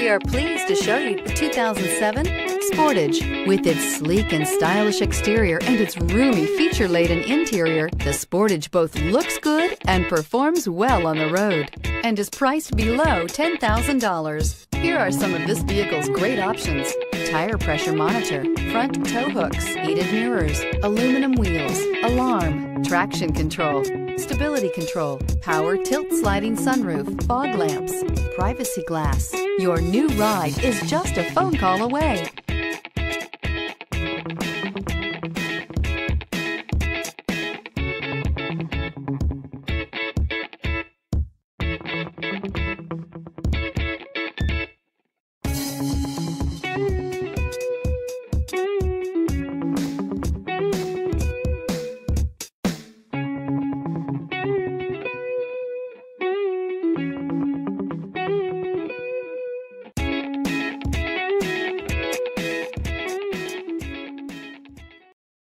We are pleased to show you the 2007 Sportage. With its sleek and stylish exterior and its roomy feature-laden interior, the Sportage both looks good and performs well on the road and is priced below $10,000. Here are some of this vehicle's great options. Tire pressure monitor, front tow hooks, heated mirrors, aluminum wheels, alarm, traction control, stability control, power tilt sliding sunroof, fog lamps, privacy glass. Your new ride is just a phone call away.